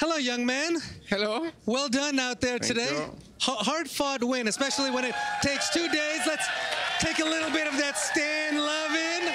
Hello, young man. Hello. Well done out there Thank today. you. Hard-fought win, especially when it takes two days. Let's take a little bit of that Stan love in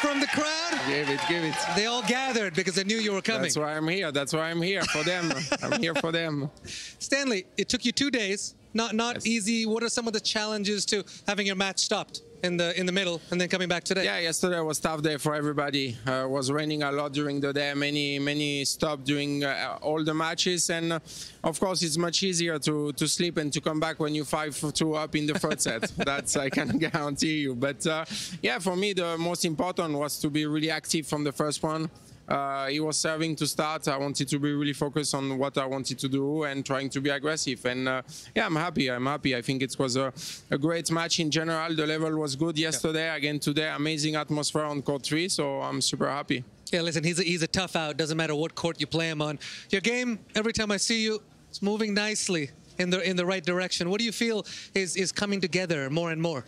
from the crowd. Give it, give it. They all gathered because they knew you were coming. That's why I'm here. That's why I'm here for them. I'm here for them. Stanley, it took you two days. Not not Yes. easy. What are some of the challenges to having your match stopped in the in the middle and then coming back today? Yeah, yesterday was tough day for everybody. Uh, it was raining a lot during the day. Many many stopped during uh, all the matches, and uh, of course it's much easier to to sleep and to come back when you five two up in the third set. That's I can guarantee you. But uh, yeah, for me the most important was to be really active from the first one. Uh, he was serving to start. I wanted to be really focused on what I wanted to do and trying to be aggressive. And uh, yeah, I'm happy. I'm happy. I think it was a, a great match in general. The level was good yesterday. Again today, amazing atmosphere on court three. So I'm super happy. Yeah, listen, he's a, he's a tough out. Doesn't matter what court you play him on. Your game, every time I see you, it's moving nicely in the in the right direction. What do you feel is is coming together more and more?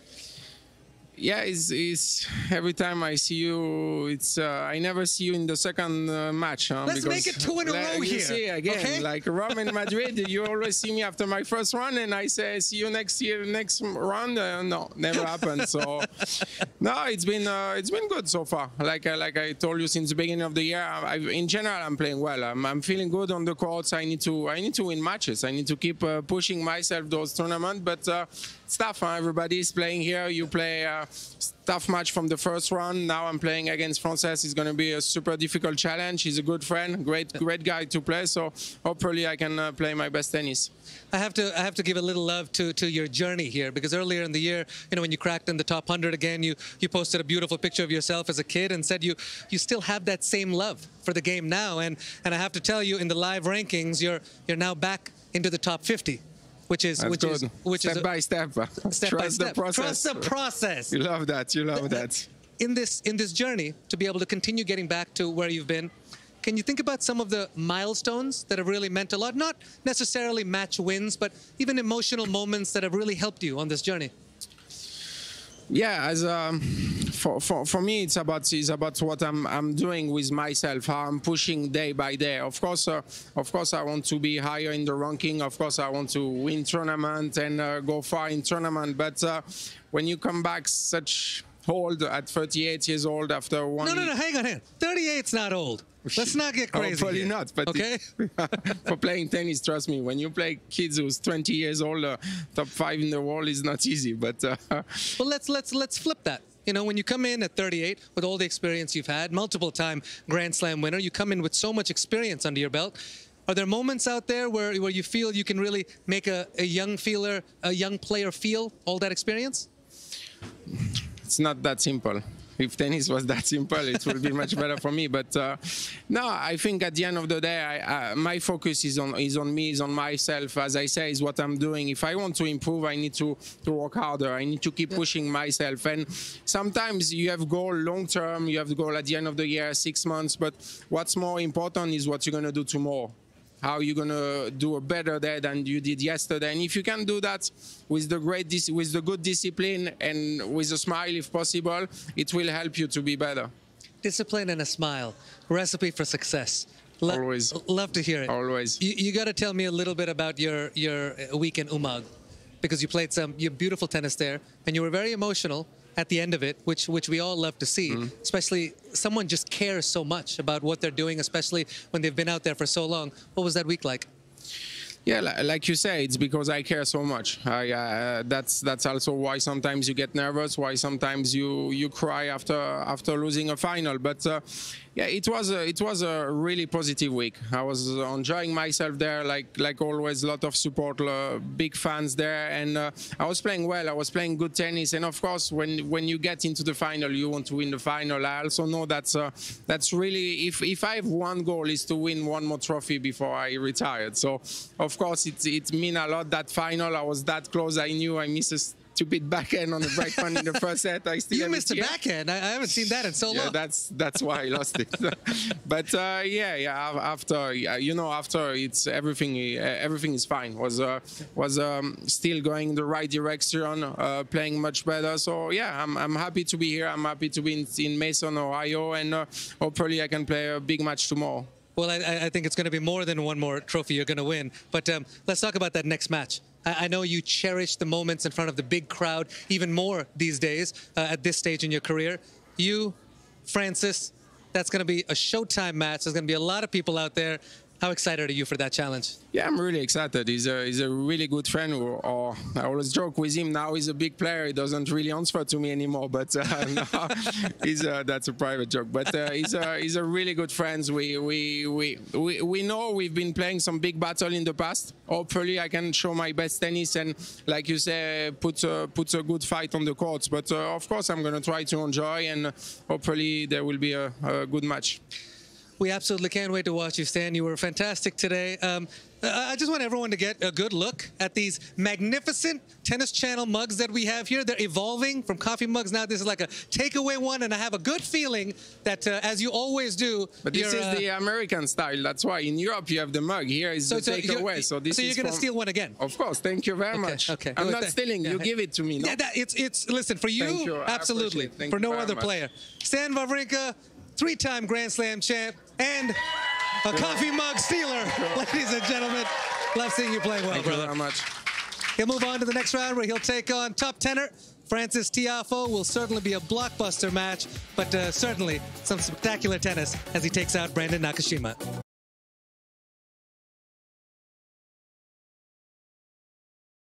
Yeah, it's, it's every time I see you, it's uh, I never see you in the second uh, match. Huh, Let's make it two in a row here, See again, okay? like Rome and Madrid, you always see me after my first run, and I say see you next year, next round. Uh, no, never happened. So no, it's been uh, it's been good so far. Like I like I told you since the beginning of the year, I, in general I'm playing well. I'm, I'm feeling good on the courts. I need to I need to win matches. I need to keep uh, pushing myself those tournaments, but. Uh, it's tough. Huh? Everybody's playing here. You play a tough match from the first round. Now I'm playing against Frances. It's going to be a super difficult challenge. He's a good friend, great, great guy to play. So hopefully I can uh, play my best tennis. I have to I have to give a little love to to your journey here because earlier in the year, you know, when you cracked in the top 100 again, you you posted a beautiful picture of yourself as a kid and said you you still have that same love for the game now and and I have to tell you in the live rankings, you're you're now back into the top 50. Which is That's which good. is which step is by step. step Trust by step. the process. Trust the process. You love that. You love that. in this in this journey to be able to continue getting back to where you've been can you think about some of the milestones that have really meant a lot not necessarily match wins but even emotional moments that have really helped you on this journey Yeah, as um, for, for for me, it's about it's about what I'm I'm doing with myself, how I'm pushing day by day. Of course, uh, of course, I want to be higher in the ranking. Of course, I want to win tournament and uh, go far in tournament. But uh, when you come back such old at 38 years old after one, no no no hang on hang on 38's not old let's not get crazy Hopefully here, not, but okay for playing tennis, trust me, when you play kids who's 20 years old, uh, top five in the world is not easy. But uh, well let's let's let's flip that you know when you come in at 38 with all the experience you've had multiple time grand slam winner you come in with so much experience under your belt are there moments out there where, where you feel you can really make a, a young feeler a young player feel all that experience it's not that simple. If tennis was that simple, it would be much better for me. But uh, no, I think at the end of the day, I, uh, my focus is on is on me, is on myself. As I say, is what I'm doing. If I want to improve, I need to to work harder. I need to keep pushing myself. And sometimes you have goal long term. You have goal at the end of the year, six months. But what's more important is what you're gonna do tomorrow how you're gonna do a better day than you did yesterday. And if you can do that with the great, dis- with the good discipline and with a smile, if possible, it will help you to be better. discipline and a smile recipe for success Lo- Always. love to hear it Always. you, you got to tell me a little bit about your your week in umag because you played some you beautiful tennis there and you were very emotional at the end of it which which we all love to see Mm-hmm. especially someone just cares so much about what they're doing especially when they've been out there for so long what was that week like Yeah, like you say, it's because I care so much. I, uh, that's that's also why sometimes you get nervous, why sometimes you you cry after after losing a final. But uh, yeah, it was a, it was a really positive week. I was enjoying myself there, like like always. A lot of support, uh, big fans there, and uh, I was playing well. I was playing good tennis, and of course, when when you get into the final, you want to win the final. I also know that's uh, that's really if if I have one goal is to win one more trophy before I retired. So of course, it it mean a lot that final. I was that close. I knew I missed a stupid backhand on the break one in the first set. I still you missed a backhand I, I haven't seen that in so Yeah, long that's that's why I lost it. but uh, yeah, yeah. After you know, after it's everything. uh, Everything is fine. Was uh, was um, still going the right direction, uh, playing much better. So yeah, I'm I'm happy to be here. I'm happy to be in, in Mason, Ohio, and uh, hopefully I can play a big match tomorrow. Well, I, I think it's going to be more than one more trophy you're going to win. But um, let's talk about that next match. I, I, know you cherish the moments in front of the big crowd even more these days uh, at this stage in your career. You, Frances, that's going to be a Showtime match. There's going to be a lot of people out there. How excited are you for that challenge? Yeah, I'm really excited. He's a, he's a really good friend. Or, or I always joke with him. Now he's a big player. He doesn't really answer to me anymore. But uh, no, he's a, that's a private joke. But uh, he's a he's a really good friend. We, we we we we know we've been playing some big battle in the past. Hopefully, I can show my best tennis and, like you say, put a, put a good fight on the courts. But uh, of course, I'm going to try to enjoy, and hopefully, there will be a, a good match. We absolutely can't wait to watch you, Stan. You were fantastic today. Um, I just want everyone to get a good look at these magnificent Tennis Channel mugs that we have here. They're evolving from coffee mugs now. This is like a takeaway one, and I have a good feeling that, uh, as you always do, but this is uh, the American style. That's why in Europe you have the mug. Here is so, the so takeaway. So this so you're going to steal one again. Of course. Thank you very okay, much. Okay. I'm not stealing. Yeah. You give it to me. No? Yeah, that, it's it's listen for you. you. Absolutely. For no other much. player. Stan Wawrinka, three-time Grand Slam champ, and a coffee mug stealer, ladies and gentlemen. Love seeing you playing well, Thank brother. you very much. He'll move on to the next round where he'll take on top tenor Frances Tiafoe. Will certainly be a blockbuster match, but uh, certainly some spectacular tennis as he takes out Brandon Nakashima.